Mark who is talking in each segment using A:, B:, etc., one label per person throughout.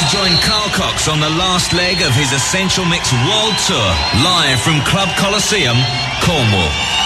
A: to join Carl Cox on the last leg of his Essential Mix World Tour, live from Club Coliseum, Cornwall.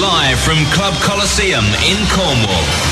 A: Live from Club Coliseum in Cornwall.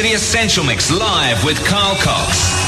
B: To the Essential Mix live with Carl Cox.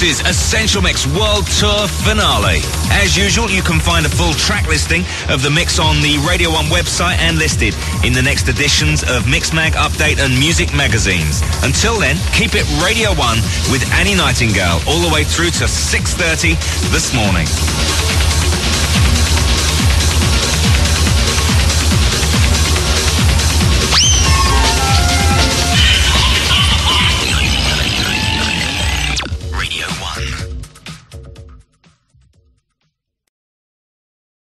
A: Carl Cox's Essential Mix World Tour finale. As usual, you can find a full track listing of the mix on the Radio 1 website and listed in the next editions of Mixmag Update and Muzik magazines. Until then, keep it Radio 1 with Annie Nightingale all the way through to 6.30 this morning.